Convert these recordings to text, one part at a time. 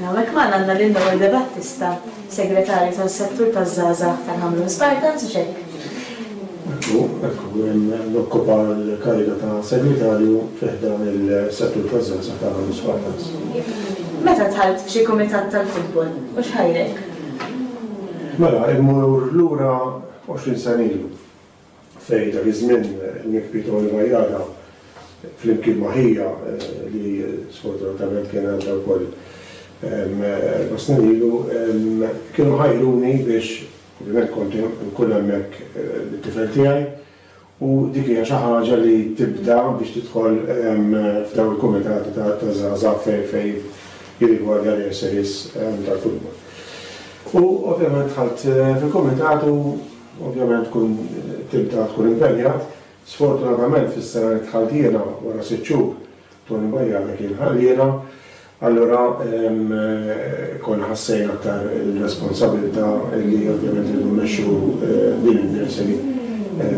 Mela hawnhekk magħna għandna lil Noel De Battista, Segretarju tas-Settur taż-Żgħażagħ tal-Ħamrun Spartans u x'hekk. Ekku, ekku, jien nokkupa l-kariga ta' Segretarju fi ħdan il-Settur taż-Żgħażagħ tal-Ħamrun Spartans. Meta dħalt f'xi kumitat tal-futbol u x'ħajrek? Mela, immur lura 20 sena ilu. F'Għid dak iż-żmien, Nick Pito Olivajada flimkien ma' ħija, li sfortunatament kien għadda wkoll erba' snin ilu, kienu ħajruni biex, ovvjament kont inkun hemmhekk bit-tifel tiegħi, u dik hija xi ħaġa li tibda biex tidħol f'dawn il-kumitati taż-żgħażagħ fejn jirrigwardja l-ASAs tal-futbol. U ovvjament dħalt fil-kumitat u, Ovvjament tkun tibda tkun impenjat. Sfortunatament fis-sena li dħalt jiena, wara sitt xhur, Tony Bajada kien ħalliena. Allura konna ħassejna aktar il-responsabilità li ovvjament irridu mmexxu din id-direzzjoni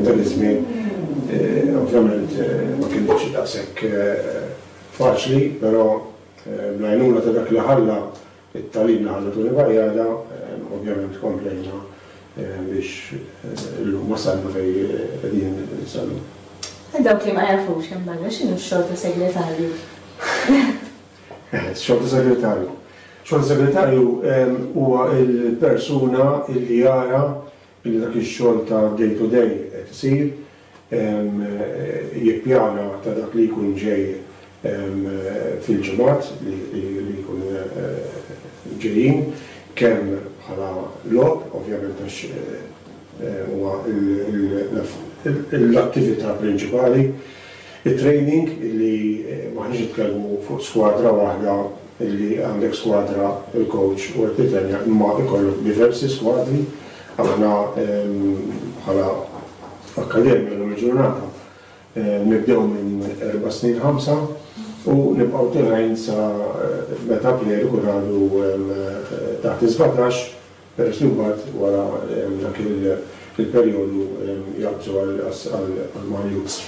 dak iż-żmien. Ovvjament ma kinitx daqshekk faċli, però bl-għajnuna ta' dak li ħalla It-tagħlim li ħadu Toni Barjada ovvjament komplejna biex illum wasalna fejn qegħdin sal-lum. Għal dawk li ma jafux hemm barra, x'inhu x-xogħol ta' segretarju? X-xogħol ta' segretarju. X-xogħol ta' segretarju huwa l-persuna li jara li dak ix-xogħol ta' day to day qed isir, jippjana ta' dak li jkun ġej fil-ġimgħat li jkunu ġejjin, kemm bħala logħob, ovvjament għax huwa l-attività prinċipali, It-training illi m'aħniex nitkellmu fuq skwadra waħda illi għandek skwadra, il-coach u qed nitennja imma ikollok diversi skwadri. Aħna bħala akkademja llum il-ġurnata nibdew minn erba' snin ħamsa u nibqgħu tenajn sa meta plejer ikun għadu taħt is-sbatax Peress li mbagħad wara dak il-perjodu jgħabbżu għall-Maljux.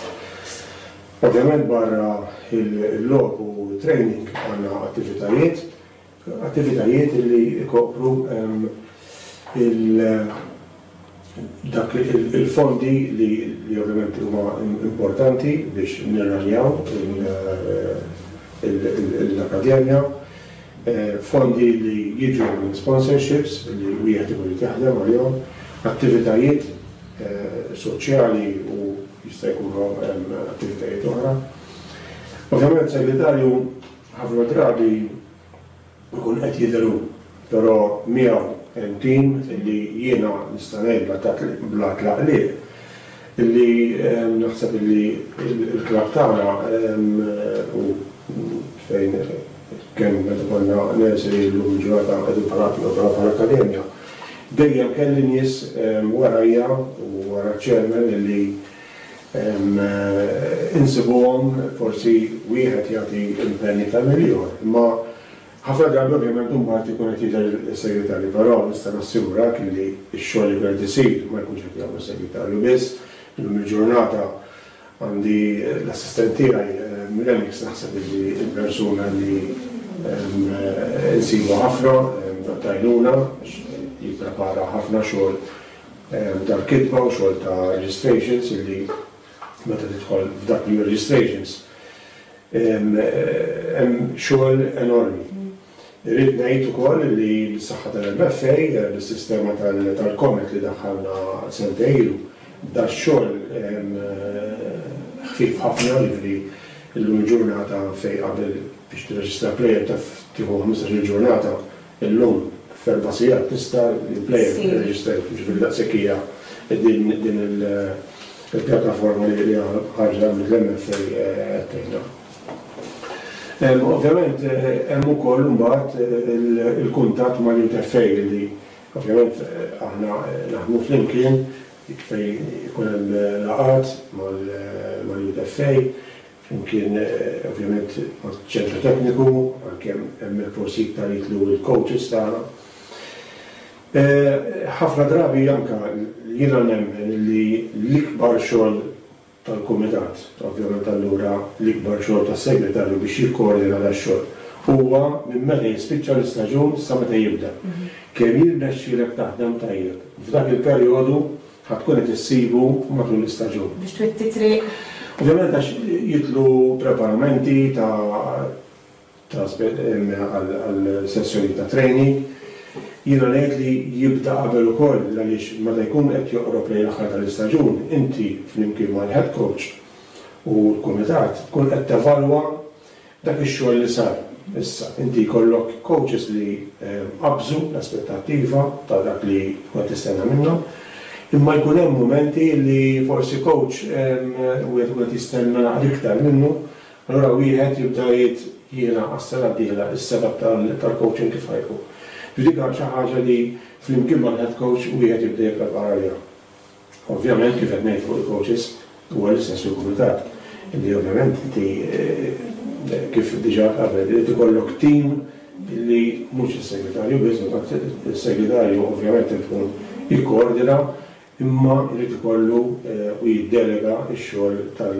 Ovvjament barra l-logħob u t-training għandna attivitajiet, attivitajiet li jkopru il-, Dak li il-fondi li ovvjament huma importanti biex nirranjaw l-Akkademja, fondi li jiġu minn sponsorships li wieħed ikun irid jaħdem għalihom, attivitajiet soċjali u jista' jkunu hemm attivitajiet oħra. Ovvjament Segretarju ħafna drabi, Ikun qed jidher hu, però miegħu hemm tim li jiena nista' ngħidlha ta' blat l-għaqliq li naħseb li l-klabb tagħna u fejn kemm meta konna nursery illum il-ġurnata qegħdin bħala bħala bħala akkademja, dejjem kelli nies warajja u wara ċ-chairman li Insibuhom forsi wieħed jagħti impenn iktar mill-ieħor, imma ħafna drabi ovvjament imbagħad ikun qed jidher is-segretarju, però nista' nassiwrak illi x-xogħol li jkun qed isir ma jkunx qed jagħmlu s-segretarju biss. Illum il-ġurnata għandi l-assistent tiegħi Lennox naħseb illi l-persuna li nsibu ħafna ta' għajnuna għax jipprepara ħafna xogħol tal-kitba u xogħol ta' registrations illi meta tidħol f'dak li hu registrations hemm xogħol enormi. Irrid ngħid ukoll illi bis-saħħa tal-MFA, bis-sistema tal-COMET li daħħalna sentejn ilu, bda x-xogħol ħfief ħafna, jiġifieri llum il-ġurnata fejn qabel biex tirreġistra plejjeb taf tieħu ħmistax-il ġurnata, Illum f'erba' sigħat tista' l-plejer tkun irreġistrajt, jiġifieri daqshekk hija din il-pjattaforma li ħarġna mill-MFA qed tgħinna. Ovvjament hemm ukoll imbagħad il-kuntatt mal-Youth FA li ovvjament aħna naħdmu flimkien fejn ikun hemm laqgħat mal-Youth FA Flimkien ovvjament maċ-Ċentru Tekniku, għalkemm hemmhekk forsi iktar jidħlu l-coaches tagħna. Ħafna drabi anke jiena nemmen li l-ikbar xogħol tal-Kumitat, ovvjament allura l-ikbar xogħol tas-Segretarju biex jikkoordina dax-xogħol, huwa minn meta jispiċċa l-istaġun sa meta jibda. Kemm jirnexxielek taħdem tajjeb f'dak il-perjodu Ħa tkun qed issibu matul l-istaġun. Biex twitti triq. Ovvjament għax jidħlu preparamenti ta' għal sessjonijiet ta' training. Jiena ngħid li jibda qabel ukoll għaliex meta jkun qed joqrob lejn l-aħħar tal-istaġun, inti flimkien mal-head coach u l-kumitat tkun qed tevalwa, Dak ix-xogħol li sar issa, inti jkollok coaches li qabżu l-aspettattiva ta' dak li tkun qed tistenna minnhom, imma jkun hemm mumenti li forsi coach wieħed ikun qed jistenna l-iktar minnu, allura wieħed jibda jgħid jiena għas-sena d-dieħla is-setup tal-coaching kif ħa jkun. Dik hija xi ħaġa li flimkien mal-head coach wieħed jibda jipprepara għaliha. Ovvjament, kif qed ngħid fuq il-coaches, huwa l-istess il-kumitat. Li ovvjament inti kif diġà qabel irid ikollok tim li mhux is-segretarju biss, is-segretarju ovvjament irid ikun jikkoordina imma jrid ikollu u jiddelega x-xogħol tal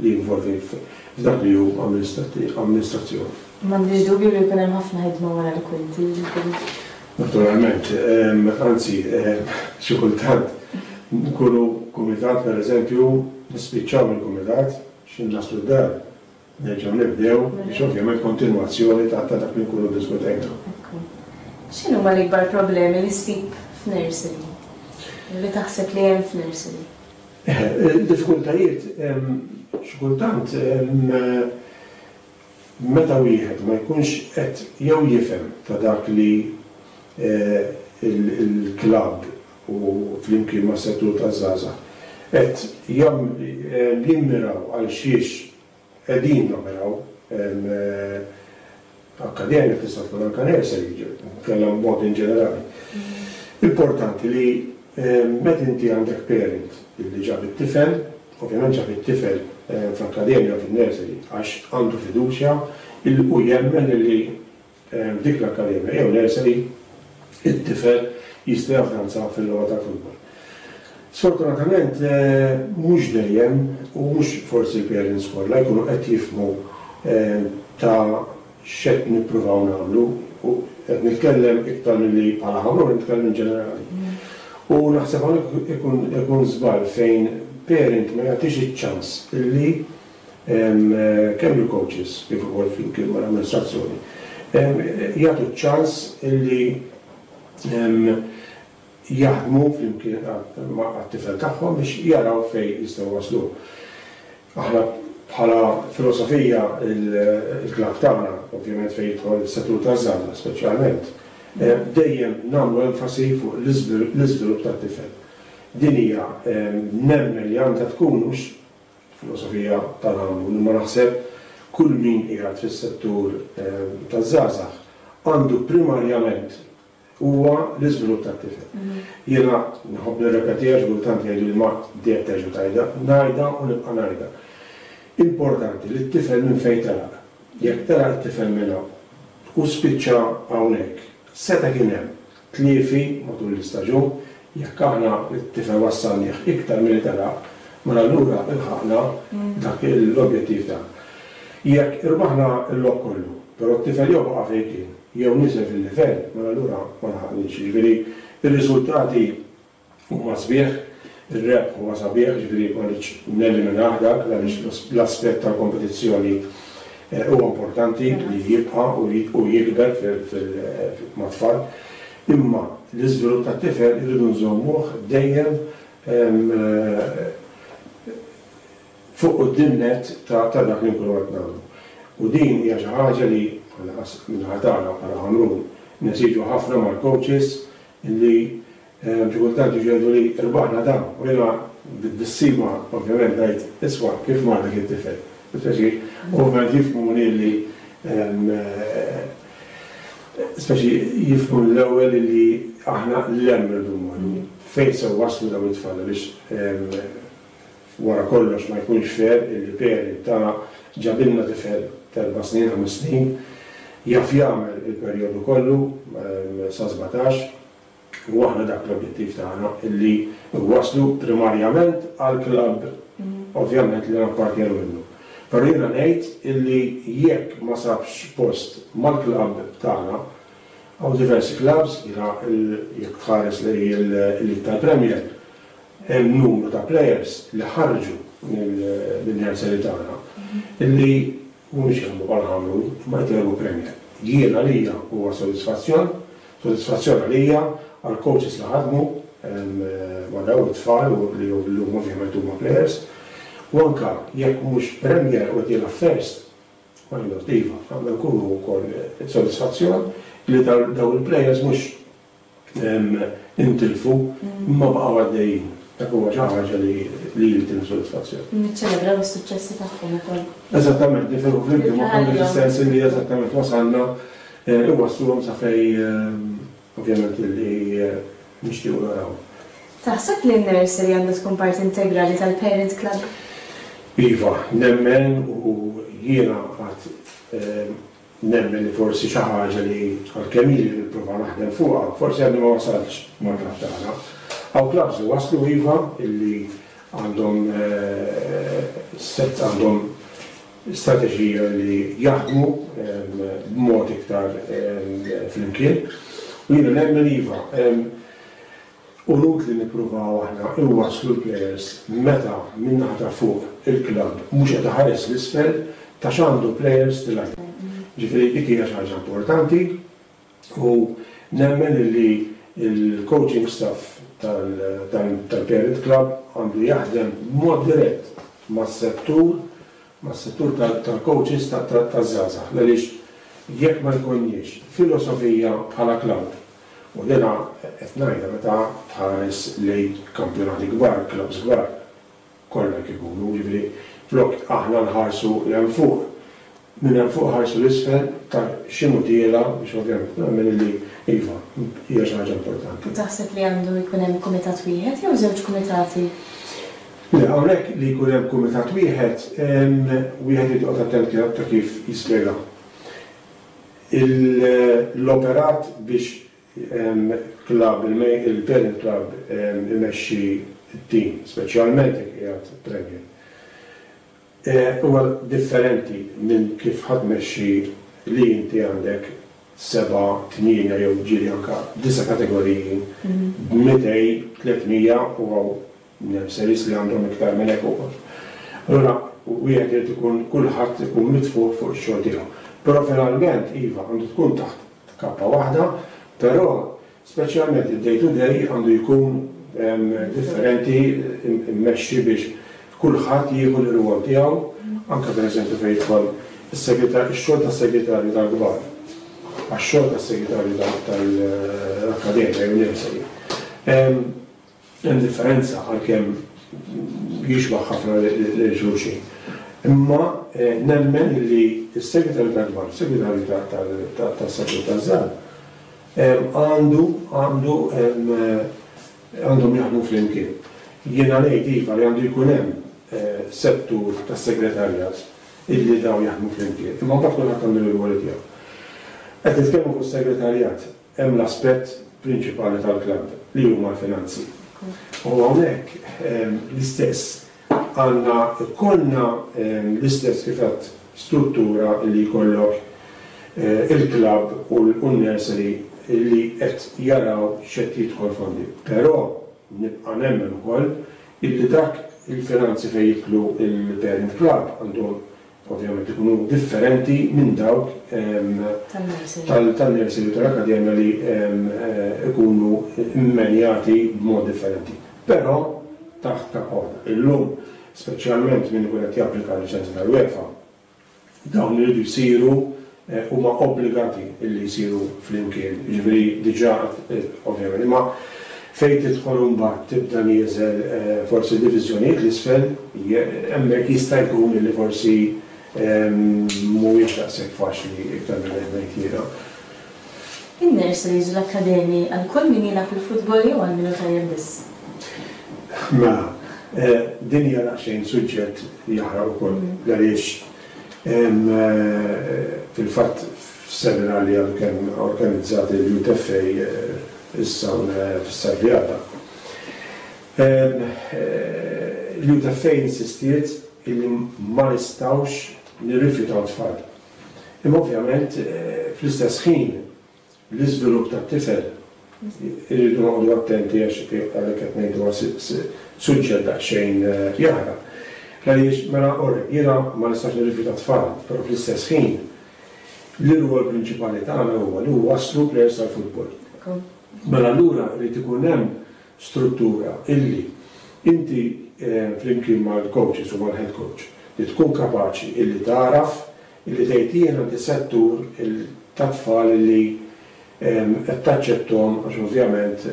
li jinvolvi f'dak li hu amministrazzjoni. M'għandix dubju li jkun hemm ħafna ħidma wara l-kwinti, jiġifieri. Naturalment, anzi, xi kultant nkunu kumitat, per eżempju, nispiċċaw mill-kumitat, x'ħin naslu d-dar, nerġgħu nibdew, biex ovvjament kontinwazzjoni ta' dak li nkunu ddiskutejna. Ekku. X'inhuma l-ikbar problemi li ssib f'nursery? Jew li taħseb li hemm f'nursery? Diffikultajiet, xi kultant, Meta wieħed ma jkunx qed jew jifhem ta' dak li l-klabb u flimkien mas-settur taż-żgħażagħ qed jimmiraw għal xiex qegħdin joperaw, akkademja tista' tkun anke nursery, ġifieri nitkellem b'mod inġenerali. Importanti li meta inti għandek parent li ġab it-tifel Ovvjament ġab it-tifel fl-akkademja, fin-nursery, għax għandu fiduċja li hu jemmen li f'dik l-akkademja jew nursery it-tifel jista' javvanza fil-logħba tal-futbol. Sfortunatament mhux dejjem u mhux forsi l-parents kollha jkunu qed jifhmu ta' x'qed nippruvaw nagħmlu, u qed nitkellem iktar milli bħala Ħamrun, qed nitkellem in ġenerali. U naħseb hawnhekk ikun ikun żball fejn parent ma jagħtix iċ-ċans illi kemm il-coaches kif ukoll flimkien mal-amministrazzjoni jagħtu ċ-ċans illi jaħdmu flimkien għat-tifel tagħhom biex jaraw fejn jistgħu wasluh. Aħna bħala filosofija l-klabb tagħna, ovvjament fejn jidħol is-settur taż-żgħażagħ speċjalment, dejjem nagħmlu enfasi fuq l-iżvilupp tat-tifel. Din hija nemmen li għandha tkun mhux filosofija ta' nagħmlu li ma naħseb kull min qiegħed fis-settur taż-żgħażagħ għandu primarjament huwa l-iżvilupp tat-tifel. Jiena nħobb nirrepetiha għax kultant jgħiduli ma dejjaq terġa' tgħidha, ngħidha u nibqa' ngħidha. Importanti li t-tifel minn fejn telaq. Jekk telaq it-tifel minn hawn u spiċċa hawnhekk, seta' kien hemm tliefi matul l-istaġun, jekk aħna t-tifel wassalnieh iktar milli telaq, mela allura lħaqna dak l-objettiv tagħna. Jekk irbaħna l-logħob kollu, però t-tifel jogħob baqa' fejn kien, jew niżel fil-livell, mela allura ma nagħqlilx. Jiġifieri r-riżultati huma sbieħ, ir-rebħ huwa sabiħ, jiġifieri ma rridx neliminah dak għaliex l-aspett tal-kompetizzjoni huwa importanti li jibqa' u jikber mat-tfal. Imma l-iżvilupp tat-tifel irridu nżommuh dejjem fuq quddiem nett ta' ta' dak li nkunu qed nagħmlu. U din hija xi ħaġa li, lanqas min-naħa tagħna bħala Ħamrun, nesiġu ħafna mal-coaches li xi kultant jiġu jgħidu li rbaħna dan. U jiena bit-tbissima ovvjament ngħid, isma' kif mar dik it-tifel? Speċi ovvjament jifhmuni li speċi jifhmu l-ewwel illi aħna l-hemm irridu mmorru, fejn se waslu dawn it-tfal għaliex Wara kollox ma jkunx fair illi parent ta' ġabilna tifel t'erba' snin, ħames snin, jaf jagħmel il-perjodu kollu sa sbatax u aħna dak l-objettiv tagħna illi nwasslu primarjament għall-klabb ovvjament li nappartjenu minnu. Però jiena ngħid illi jekk ma sabx post mal-klabb tagħna, hawn diversi klabbs, jiena jekk tħares lejn il-lig tal-Premier, Hemm numru ta' plejers li ħarġu mill-nursery tagħna li mhumiex jaħdmu bħala Ħamrun imma qed jilgħbu Premier. Jien għalija huwa sodisfazzjon, sodisfazzjon għalija, għall-coaches li ħadmu ma' dawn it-tfal u li llum ovvjament huma plejers u anke jekk mhux Premier u qed jilgħab First, why not, iva, għandna nkunu wkoll sodisfazzjon li dawn il-plejers mhux intilfu, imma baqgħu għaddejjin. Dak huwa xi ħaġa li li jiltini sodisfazzjon. Niċċelebraw is-suċċessi tagħhom ukoll. Eżattament, nifirħu flimkien magħhom fis-sens li eżattament wasalna iwassluhom sa fejn ovvjament li nixtiequ narawhom. Taħseb li n-nursery għandha tkun parti integrali tal-parent club? Iva, nemmen u jiena qatt Nemmen li forsi xi ħaġa li għalkemm ili nipprova naħdem fuqha, forsi għadni ma wasaltx mal-klabb tagħna. Hawn klabbs li waslu iva, illi għandhom għandhom strateġija li jaħdmu b'mod iktar flimkien u jiena nemmen iva, Unutli nippruvaw aħna inwasslu l-plejers meta min-naħa ta' fuq il-klabb mhux qed iħares 'l isfel ta' x'għandu plejers tilgħib. Ġifieri dik hija xi ħaġa importanti u nemmen illi l-coaching staff tal-parent club għandu jaħdem b'mod dirett mas-settur mas-settur tal-coaches taż-żgħażagħ l-għaliex jekk ma jkollniex filosofija bħala klabb U dina qed ngħidha meta tħares lejn kampjonati kbar, klabbs kbar, kollha hekk ikunu, jiġifieri flok aħna nħarsu 'l hemm fuq, minn hemm fuq ħarsu 'l isfel ta' xi mutiela biex ovvjament nemmen illi iva, hija xi ħaġa importanti. U taħseb li għandu jkun hemm kumitat wieħed jew żewġ kumitati? Le, hawnhekk li jkun hemm kumitat wieħed, wieħed irid joqgħod attent ta' kif jispjega. L-operat biex club, il-parent club imexxi t-tim, speċjalment jekk qiegħed Premier, huwa differenti minn kif ħa tmexxi li inti għandek seba', tmienja jew ġieli anke disa' kategoriji b' mitej, tlietmija u. Hemm series li għandhom iktar minn hekk ukoll. Allura wieħed irid ikun kulħadd ikun mitfugħ fuq ix-xogħol tiegħu. Però finalment iva għandu tkun taħt kappa waħda, però speċjalment id-day to day għandu jkun differenti mmexxi biex kulħadd jieħu l-irwol tiegħu anke pereżempju fejn jidħol is-segretarju ix-xogħol tas-segretarju tal-kbar għax-xogħol tas-segretarju tal-akkademja jew l-imsejja. Hemm differenza għalkemm jixbaħ ħafna lil xulxin. Imma nemmen illi s-Segretarju tal-Kbar, is-Segretarju tas-Settur taż-Żgħar għandu għandu għandhom jaħdmu flimkien. Jiena ngħid iva li għandu jkun hemm settur tas-Segretarjat illi dawn jaħdmu flimkien. Imma mbagħad kulħadd għandu l-irwoli tiegħu. Qed nitkellmu fuq is-Segretarjat. Hemm l-aspett prinċipali tal-klabb li huma l-finanzi. U hawnhekk l-istess, għandna jkollna l-istess kif għedt struttura li jkollok il-klabb u l-nursery li qed jaraw x'qed jidħol fondi. Però nibqa' nemmen ukoll illi dak il-finanzi fejn jidħlu l-parent klabb għandhom ovvjament ikunu differenti minn dawk tan-nursery jew tal-akkademja li jkunu mmenjati b'mod differenti, però taħt kap waħda. Illum, speċjalment min ikun qed japplika għal liċenzja tal-UEFA, dawn iridu jsiru huma obbligati li jsiru flimkien, jiġifieri diġà ovvjament. Imma fejn tidħol imbagħad tibda nieżel forsi diviżjonijiet 'l isfel, hemmhekk jista' jkun li forsi mhuwiex daqshekk faċli iktar milli ħdejn tlielaq. In-nurseries u l-akkademji għal kull min jilgħab il-futbol jew għal min hu tajjeb biss? Mela, din hija daqsxejn suġġett jaħraq ukoll, għaliex Fil-fatt, f'seminar li għadu kemm organizzat il-UTFA issa hawn fis-Sajf li għadda, l-UTFA insistiet illi ma nistgħux nirrifjutaw tfal. Imma ovvjament, fl-istess ħin, l-iżvilupp tat-tifel, irridu noqogħdu attenti għax għalhekk qed ngħidu huwa suġġett daqsxejn jaħraq. Għaliex mela orrek, jiena ma nistax nirrifjuta t-tfal, però fl-istess ħin l-irwol prinċipali tagħna huwa li nwasslu plejers tal-futbol. Mela allura irid ikun hemm struttura illi inti flimkien mal-coaches u mal-head coach li tkun kapaċi illi tagħraf Illi tgħidilna li settur tat-tfal illi qed taċċetthom għax ovvjament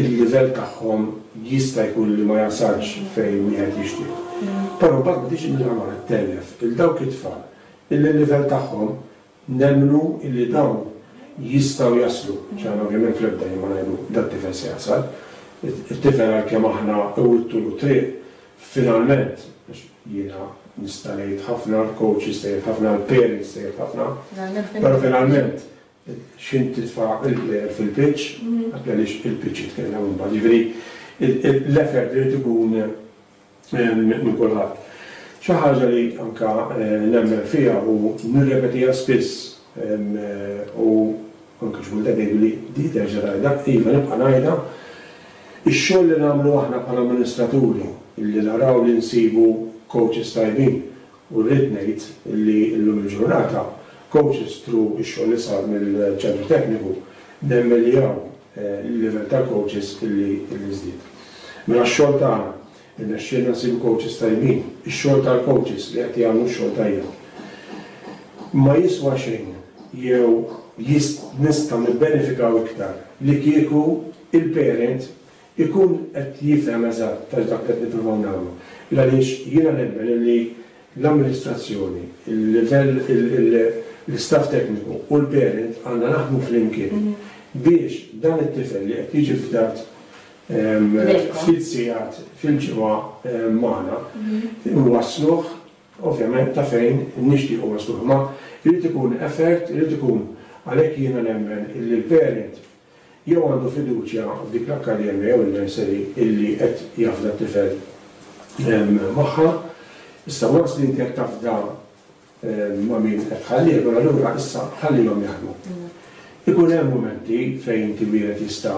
il-livell tagħhom jista' jkun li ma jasalx fejn wieħed jixtieq. Però mbagħad ma tiġi mill-aħmar ittellef 'il dawk it-tfal illi l-livell tagħhom Nemmnu illi dawn jistgħu jaslu, għax aħna ovvjament fl-ebda jiem ma ngħidu dak tifel se jasal. It-tifel għalkemm aħna iwittulu t-triq, finalment, għax jiena nista' ngħid ħafna, l-coach jista' jgħid ħafna, l-parent jista' jgħid ħafna, però finalment x'int titfa' il-player fil-pitch, għaliex il-pitch jitkellem imbagħad. Jiġifieri l-effort irid ikun minn kulħadd. Xi ħaġa li anke nemmen fiha u nirrepetiha spiss u anke xi kultant jgħiduli di terġa' tgħidha, iva nibqa' ngħidha, ix-xogħol li nagħmlu aħna bħala amministraturi li naraw li nsibu coaches tajbin U rrid ngħid li llum il-ġurnata coaches through ix-xogħol li sar mill-Ċentru Tekniku nemmen li hawn l-livell tal-coaches li żdied. Mela x-xogħol tagħna, irnexxielna nsibu coaches tajbin, ix-xogħol tal-coaches li qed jagħmlu x-xogħol tajjeb ma jiswa xejn jew jist nistgħu nibbenefikaw iktar li kieku il-parent ikun qed jifhem eżatt għax dak li qed nippruvaw nagħmlu. L-għaliex jiena nemmen illi l-amministrazzjoni, il-livell, l-istaff tekniku u l-parent għandna naħdmu flimkien biex dan it-tifel li qed jiġi fdat ftit sigħat fil-ġimgħa magħna nwassluh ovvjament ta' fejn nixtiequ nwassluh. Imma jrid ikun effort, irid ikun, għalhekk jiena nemmen illi l-parent jew għandu fiduċja f'dik l-akkademja jew in-nursery illi qed jafda t-tifel magħha. Issa once li inti qed tafda ma' min qed tħallih, mela allura issa ħallihom jaħdmu. Ikun hemm mumenti fejn inti wieħed jista'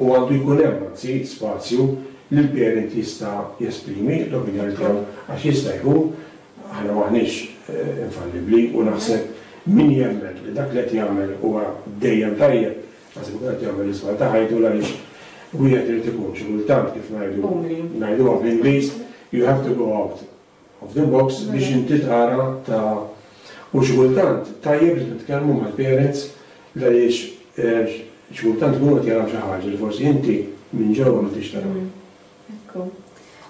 u għandu jkun hemm anzi spazju li l-parent jista' jesprimi l-opinjoni tiegħu għax jista' jkun Aħna m'aħniex infallibbli u naħseb min jemmen li dak li qed jagħmel huwa dejjem tajjeb, naħseb ikun qed jagħmel l-iżball ta' ħajtu l-għaliex wieħed irid ikun xi kultant kif ngħidu ngħiduha bl-Ingliż you have to go out of the box biex inti tara ta' u xi kultant tajjeb li nitkellmu mal-parents l-għaliex xi kultant ikunu qed jaraw xi ħaġa li forsi inti minn ġewwa m'intix tara. Ekku.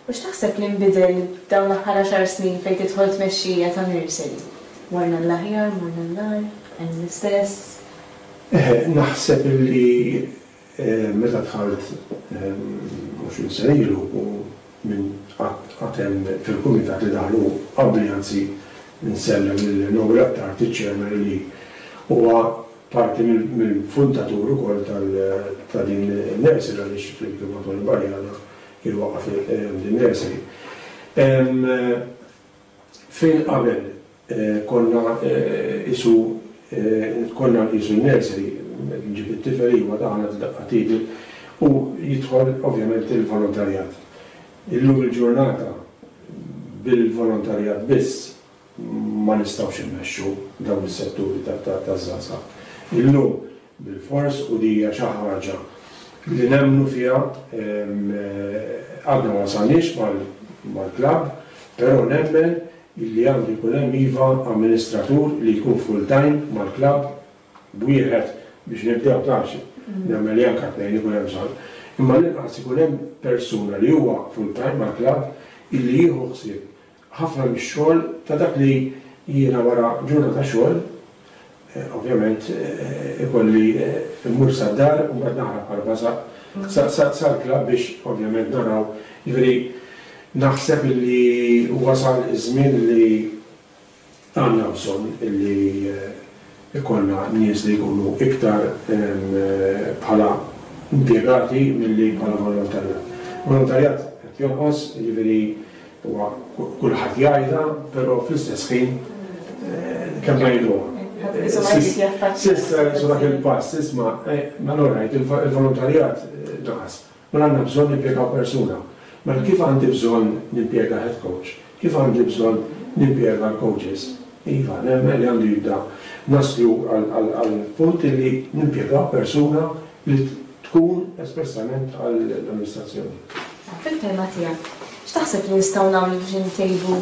U x'taħseb li nbidel dawn l-aħħar għaxar snin fejn tidħol tmexxija ta' Mersey? Morna għall-aħjar, morna għall-agħar, hemm l-istess? Eħe, naħseb li meta dħalt għoxrin sena ilu u minn għad hemm fil-kumitat li daħlu qabli, anzi nsellem lil Noel Attard, iċ-chairman li huwa Parti mill-fundatur ukoll ta' din in-nursery għaliex fil-Prim Matmar il-Barjana kien waqqaf din nursery. Fejn qabel konna qisu konna nqisu n-nursery qed nġib it-tifel iva daħal għad daqqa tiekil u jidħol ovvjament il-volontarjat. Illum il-ġurnata bil-volontarjat biss, Ma nistgħux immexxu dawn is-setturi taż-żgħażagħ illum bilfors u din hija xi ħaġa li nemmnu fiha. Għadna ma wasalniex mal-klabb, però nemmen li għandu jkun hemm iva amministratur li jkun full-time mal-klabb b'wieħed biex nibdew għax nemmen li anke tnejn ikun hemm bżonn. Imma l-inqas ikun hemm persuna li huwa full-time mal-klabb illi jieħu ħsieb ħafna mix-xogħol ta' dak li jiena wara ġurnata xogħol, ovvjament ikolli mmur sad-dar u mbagħad naħrab għall-bażar sal-klabb biex ovvjament naraw, jiġifieri naħseb illi wasal iż-żmien li Għandna bżonn li jkollna nies li jkunu iktar bħala impjegati milli bħala volontarjat. Volontarjat qed jonqos, jiġifieri huwa kulħadd jgħidha, però fl-istess ħin kemm ngħiduha? S'issa issa dak il-pass, isma' allura ngħid il-volontarjat naqas. Mela għandna bżonn nimpjegaw persuna. Mela kif għandi bżonn nimpjega head coach? Kif għandi bżonn nimpjega l-coaches? Iva, nemmen li għandu jibda naslu għall-punt illi nimpjegaw persuna li tkun espressament għall-amministrazzjoni. Fil-fehma tiegħek, x'taħseb li nistgħu nagħmlu biex intejbu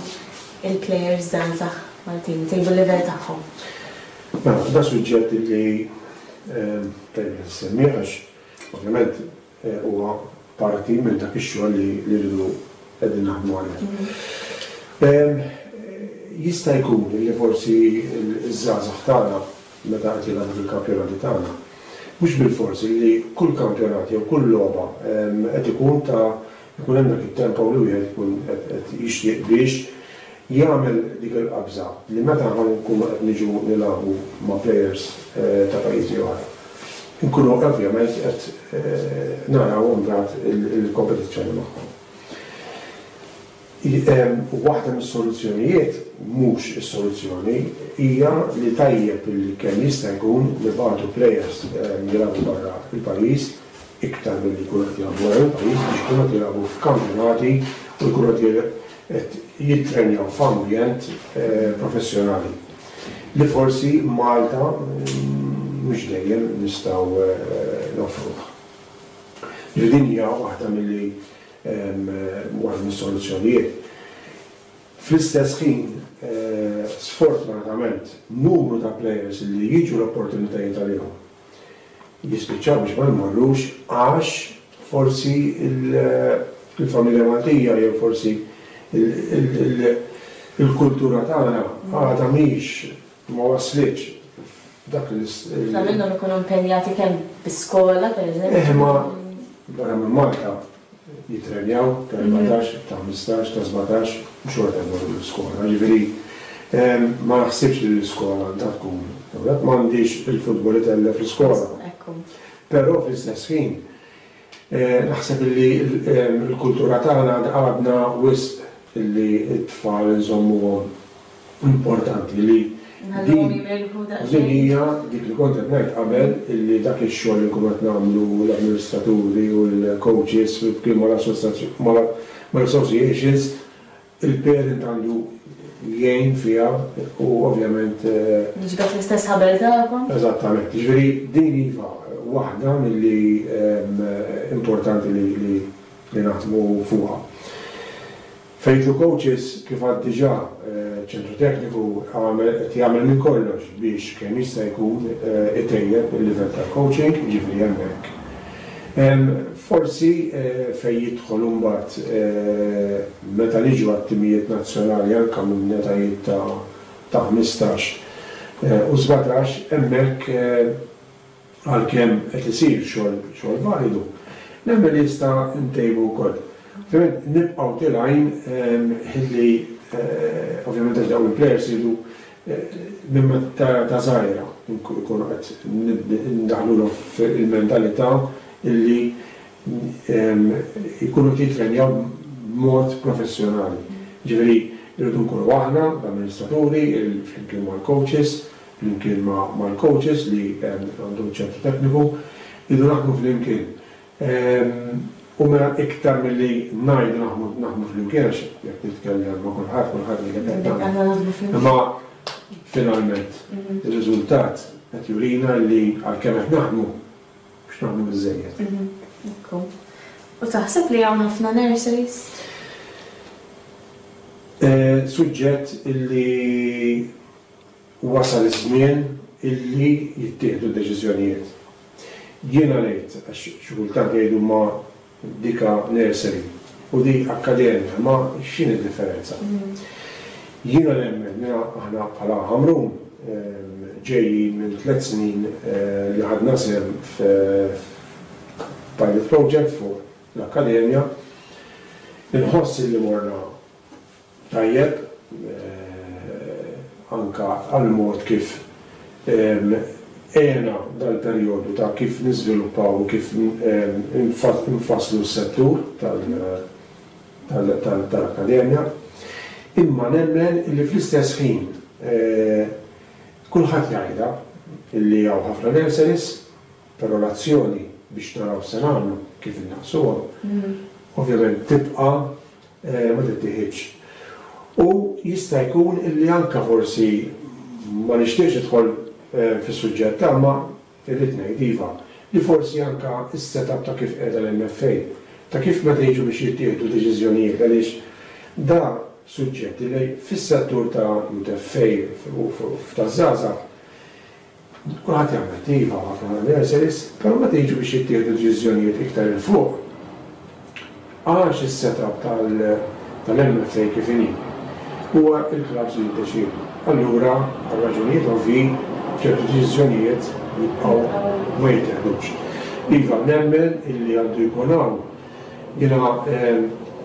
l-plejers żgħażagħ Maltin, intejbu l-livell tagħhom? Mela, da suġġett illi tajjeb li nsemmih għax Ovvjament huwa parti minn dak ix-xogħol li rridu qegħdin naħdmu għalih. Jista' jkun li forsi ż-żgħażagħ tagħna meta qed jilagħbu fil-kampjonati tagħna, mhux bilfors li kull kampjonat jew kull logħba qed ikun ta' Ikun hemm dak it-tempo li wieħed ikun qed jixtieq biex jagħmel dik il-qabża li meta aħna nkunu qed niġu nilagħbu ma' players ta' pajjiżi oħra, nkunu ovvjament qed naraw imbagħad il-kompetizzjoni magħhom. Waħda mis-soluzzjonijiet, mhux is-soluzzjoni, hija li tajjeb li kemm jista' jkun nibagħtu players jilagħbu barra l-pajjiż, iktar milli jkunu qed jilagħbu barra mill-pajjiż biex ikunu qed jilagħbu f'kampjonati u jkunu qed jittrenjaw f'ambjent professjonali li forsi Malta mhux dejjem nistgħu noffruh. Ġifieri din hija waħda milli waħda mis-soluzzjonijiet. Fl-istess ħin sfortunatament numru ta' plejers li jiġu l-opportunitajiet għalihom, jispiċċaw biex ma jmorrux għax forsi l-familja Maltija jew forsi l-kultura tagħna għadha mhix ma waslitx f'dak l. Ħafna minnhom ikunu impenjati kemm bi skola, pereżempju. Imma barra minn Malta. jittrenjaw ta' erbatax, ta' ħmistax, ta' sbatax u xorta jmorru l-iskola. Jiġifieri ma naħsibx li l-iskola għandha tkun ma għandix il-futbol itellef l-iskola. Però fl-istess ħin naħseb li l-kultura tagħna għadna wisq li t-tfal inżommuhom Hu importanti li din hija dik li kont qed ngħid qabel illi dak ix-xogħol li nkunu qed nagħmlu l-amministraturi u l-coaches flimkien mal-associations, il-parent għandu jgħin fiha u ovvjament. Jiġbed l-istess ħabel tagħkom. Eżattament. Jiġifieri din iva waħda milli importanti li naħdmu fuqha. Fejn True Coaches kif għad diġà ċ-Ċentru Tekniku għamel qed jagħmel minn kollox biex kemm jista' jkun itejjeb il-livell tal-coaching, jiġifieri hemmhekk hemm forsi fejn jidħol imbagħad meta niġu għat-timijiet nazzjonali anke minn etajiet ta' ħmistax u sbatax hemmhekk, Għalkemm qed isir xogħol validu, nemmen li jista' ntejbu wkoll. Ovvjament nibqgħu tilgħin ħilli ovvjament għax dawn il-plejers iridu minn meta ta' żgħira nkunu qed indaħħlulhom fil-mentalità illi jkunu qed jittrenjaw b'mod professjonali. Jiġifieri rridu nkunu aħna, l-amministraturi, flimkien mal-coaches, flimkien mal-coaches li għandhom ċentru tekniku, irridu naħdmu flimkien. U mela iktar milli ngħidu naħdmu naħdmu flimkien għax jekk nitkellem ma' kulħadd kulħadd jgħidlek qed tagħmel. Imma finalment ir-riżultat qed jurina li għalkemm qed naħdmu mhux naħdmu biżżejjed. Ekku. U taħseb li hawn ħafna nurseries? Suġġett illi Wasal iż-żmien illi jittieħdu deċiżjonijiet. Jiena ngħid, għax xi kultant jgħidu ma dika nursery u di akkademja, ma x'inhi d-differenza? Jiena nemmen, aħna bħala Ħamrun ġejjin minn tliet snin li ħadna sehem f' pilot project fuq l-akkademja, inħoss illi morna tajjeb anke għall-mod kif għena dal-perjodu ta' kif niżviluppaw u kif infasslu s-settur tal-akkademja. Imma nemmen li fl-istess ħin kulħadd jgħidha li hawn ħafna nurseries, però l-azzjoni biex naraw x'se nagħmlu, kif innaqqsuhom, ovvjament tibqa' ma tittieħidx. U jista' jkun illi anke forsi, ma nixtieqx nidħol fis-suġġett imma irrid ngħid iva, li forsi anke s-set-up ta' kif qiegħda l-MFA, ta' kif meta jiġu biex jittieħdu deċiżjonijiet għaliex da suġġett illi fis-settur ta' l-UTFA u f'taż-żgħażagħ Kulħadd jammetti, iva, ħafna anniversaries. Però meta jiġu biex jittieħdu deċiżjonijiet iktar 'il fuq, għax is-setup tal-MFA kif inhi, huwa l-klabbs li jiddeċiedu. Allura, għal raġunijiet ovvji, ċertu deċiżjonijiet jibqgħu ma jitteħdux. Iva, nemmen illi għandu jkun hawn. Jiena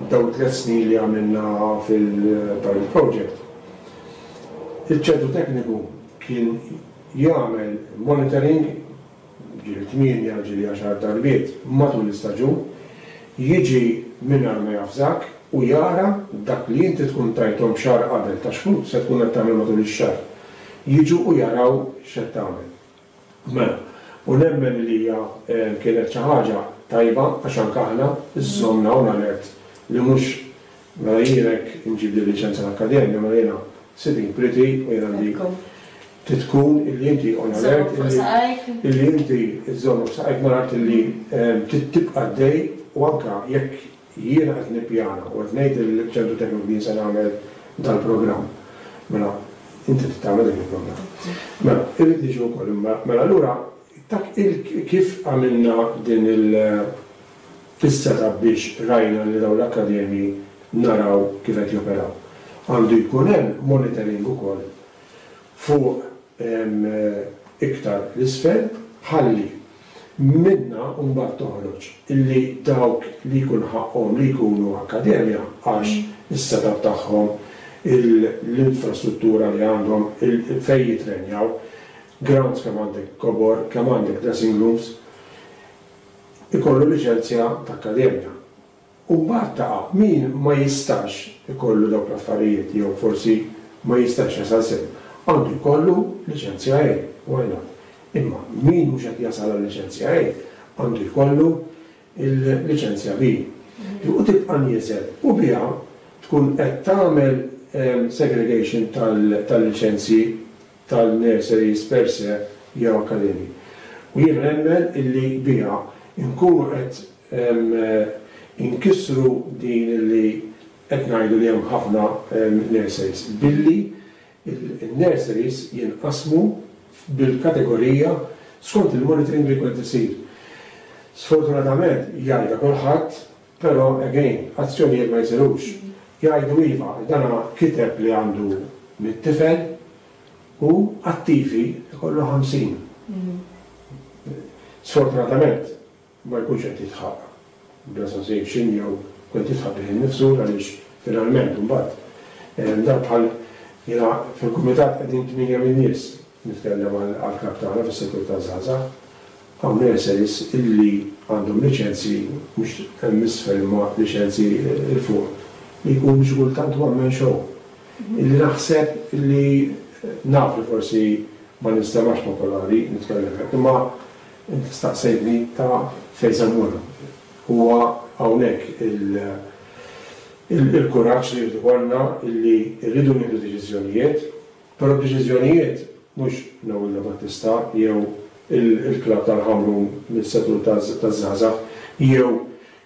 dawn it-tliet snin li għamilna fil-pilot project, iċ-ċentru tekniku, kien jagħmel monitoring, ġieli tmienja, ġieli għaxar darbiet matul l-istaġun, jiġi mingħajr ma jafżak u jara dak li inti tkun tajthom xahar qabel ta' x'ħut se tkun qed tagħmel matul ix-xahar. Jiġu u jaraw x'qed tagħmel. Mela, u nemmen li hija kienet xi ħaġa tajba għax anke aħna żżommna hawn alert li mhux, Mela jien hekk inġib din liċenzja l-Akkademja mela jiena sitting pretty u jien għandi trid tkun illi inti on alert illi inti żżomm fuq saqajk ma ngħid illi trid tibqa' għaddej u anke jekk jiena qed nippjana u qed ngħid lill-Ċentru Tekniku li se nagħmel dal-programm mela inti trid tagħmel dak il-programm. Mela irrid niġi wkoll mela allura dak kif għamilna din il- fis-setup biex rajna li dawn l-akkademji naraw kif qed joperaw. Għandu jkun hemm monitoring ukoll fuq iktar 'l isfel ħalli minnha mbagħad toħroġ li dawk li jkun ħaqqhom li jkunu akkademja għax is-setup tagħhom, l-infrastruttura li għandhom, fejn jittrenjaw, grounds kemm għandek kobor, kemm għandek dressing rooms, ikollu liċenzja t'akkademja. U mbagħad taqa' min ma jistax ikollu dawk l-affarijiet jew forsi ma jistax jasal sew. Għandu jkollu liċenzja A, why not? Imma min mhux qed jasal għal-liċenzja A għandu jkollu l-liċenzja B. U tibqa' nieżel. U biha tkun qed tagħmel segregation tal-liċenzji. tal-nurseries per se jew akkademji. U jiena nemmen illi biha nkunu qed inkissru din illi qed ngħidu li hemm ħafna nurseries. Billi n-nurseries jinqasmu bil-kategorija skont il-monitoring li jkun qed isir. Sfortunatament, jgħidha kulħadd, Però again, azzjonijiet ma jsirux. Jgħidu iva, dana kiteb li għandu mitt tifel u attivi jkollu ħamsin. Sfortunatament ma jkunx qed jidħaq bl-association jew qed jidħaq bih innifsu għaliex finalment imbagħad, dan bħal, jiena fil-kumitat qegħdin tmienja min-nies. Nitkellem għall-Kap tagħna fis-settur taż-żgħażagħ. Hawn nurseries illi għandhom liċenzji mhux hemm isfel imma liċenzji 'l fuq li jkunu xi kultant one man show. Illi naħseb illi naf li forsi ma ninstemax popolari nitkellem hekk imma inti staqsejtni ta' fejn se mmur. Huwa hawnhekk il-kuraġġ li jrid ikollna illi rridu nieħdu deċiżjonijiet Però d-deċiżjonijiet, mhux Nawinna Battista jew il-klabb tal-Ħamrun mis-settur taż-żgħażagħ jew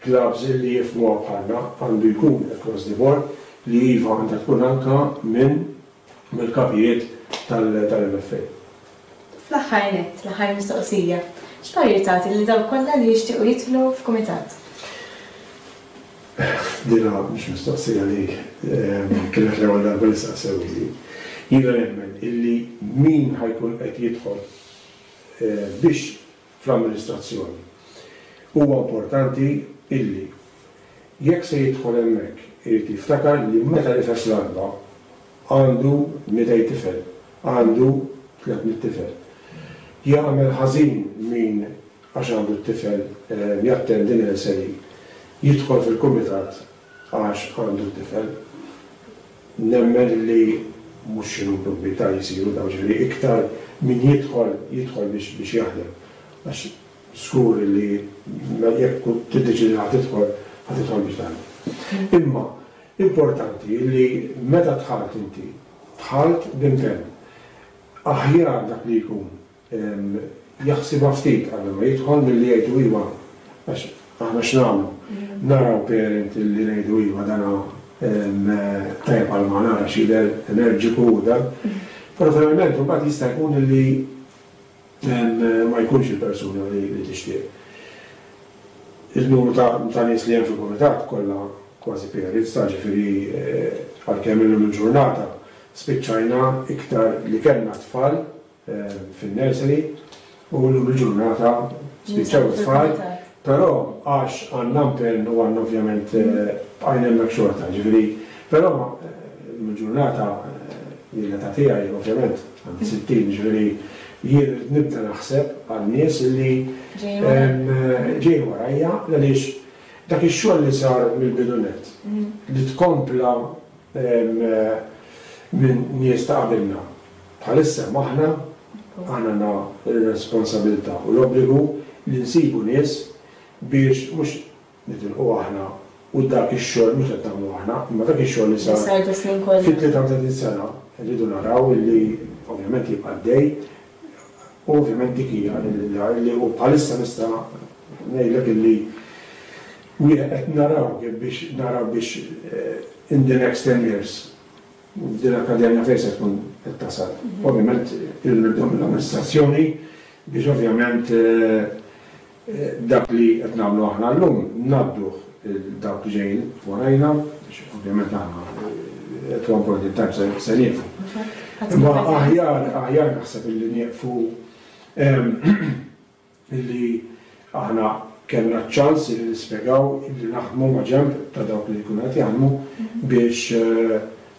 klabbs li jifhmuha bħalna, għandu jkun across the board li iva għandha tkun anke minn mill-kapijiet tal-MFA. Fl-aħħar nett, l-aħħar mistoqsija, x'parir tagħti lil dawk kollha li jixtiequ jidħlu f'kumitat? Dina mhix mistoqsija li kienet l-ewwel darba li saqsewhili. Jiena nemmen illi min ħa jkun qed jidħol biex fl-amministrazzjoni. Huwa importanti illi jekk se jidħol hemmhekk irid jiftakar li meta nifes l-alba għandu mitej tifel, għandu tliet mitt tifel. Jagħmel ħażin min għax għandu t-tifel jattendi nursery jidħol fil-kumitat għax għandu tifel. Nemmen li mhux xi numru kbir ta' jsiru dawn, ġifieri iktar min jidħol, jidħol biex biex jaħdem. Għax żgur li mela jekk tkun tiddeċiedi li ħa tidħol, ħa tidħol biex taħdem. Imma importanti li meta dħalt inti, dħalt b'impenn. Aħjar dak li jkun jaħsibha ftit qabel ma jidħol milli jgħidu iva għax aħna x'nagħmlu? Naraw parent li ngħidu iva dan hu tajjeb għal ma nara għax jidher enerġiku u dan. Però finalment imbagħad jista' jkun li ma jkunx il-persuna li tixtieq. Il-numru ta' nies li hemm fil-kumitat kollha kważi parents ta' ġifieri għalkemm illum il-ġurnata spiċċajna iktar li kellna tfal fin-nursery u llum il-ġurnata spiċċaw it-tfal, però għax għandna impenn u għandna ovvjament bqajna hemmhekk xorta, ġifieri, però llum il-ġurnata jien l-età tiegħi ovvjament għandi 60, ġifieri jien irrid nibda naħseb għan-nies li ġejjin warajja għaliex dak ix-xogħol li sar mill-bidu nett, li tkompla minn nies ta' qabilna. Bħalissa hemm aħna, aħna għandna r-responsabilità u l-obbligu li nsibu nies biex mhux nitilqu aħna u dak ix-xogħol mhux qed nagħmlu aħna, imma dak ix-xogħol li sar fi 33 sena rridu naraw li ovvjament jibqa' għaddej u ovvjament dik hija li u bħalissa nista' ngħidlek li wieħed qed naraw biex naraw biex in the next ten years, u din l-akkademja fejn se tkun qed tasal. Ovvjament irridu nibdew mill-amministrazzjoni biex ovvjament dak li qed nagħmlu aħna llum ngħadduh lil dawk li ġejjin warajna għax ovvjament aħna at one point in time se nieqfu. Imma aħjar aħjar naħseb illi nieqfu li aħna kellna ċ-ċans li nispjegaw li naħdmu maġenb ta' dawk li jkunu qed jaħdmu biex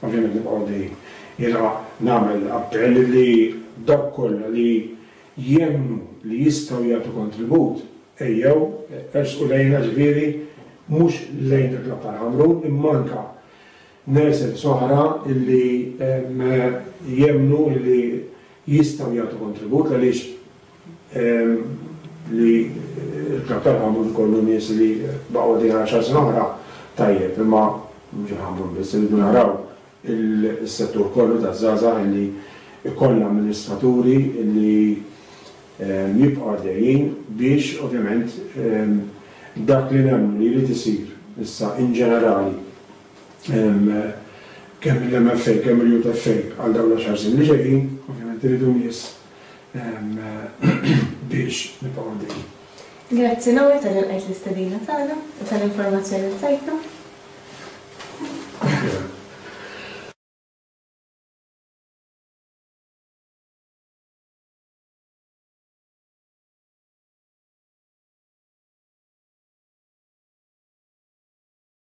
ovvjament nibqgħu għaddejjin. Jiena nagħmel appell li dawk kollha li jemmnu li jistgħu jagħtu kontribut, ejjew ersqu lejna ġifieri mhux lejn dak l-Aħħar Ħamrun imma anke nurses oħra li jemmnu li jistgħu jagħtu kontribut għaliex li l-kap tagħhom ikollu nies li baqgħu għaddejjin għal għaxar snin oħra, tajjeb, imma mhux il-handball biss, irridu naraw is-settur kollu taż-żgħażagħ li jkollna amministraturi li jibqgħu għaddejjin biex ovvjament dak li nemmnu li jrid isir issa in ġenerali kemm mill-MFA kemm mill-Youth FA għal dawn l-għaxar snin li ġejjin, ovvjament irridu nies biex nibqgħu għaddejjin. Grazzi Noe tal ilqajt l-istedina tagħna u tal-informazzjoni li tajtna.